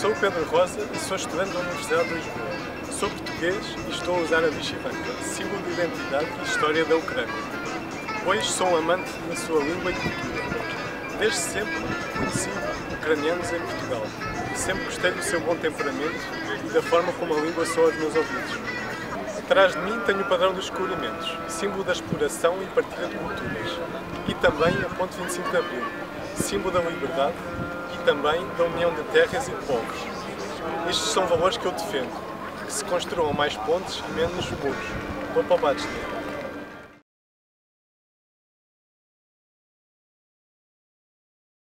Sou Pedro Rosa e sou estudante da Universidade de Lisboa. Sou português e estou a usar a vestivanca, símbolo de identidade e história da Ucrânia. Pois sou um amante da sua língua e cultura. Desde sempre conheci ucranianos em Portugal e sempre gostei do seu bom temperamento e da forma como a língua soa aos meus ouvidos. Atrás de mim tenho o padrão dos descobrimentos, símbolo da exploração e partilha de culturas, e também a Ponte 25 de Abril, símbolo da liberdade também da união de terras e de povos. Estes são valores que eu defendo, que se construam mais pontes e menos muros. Para o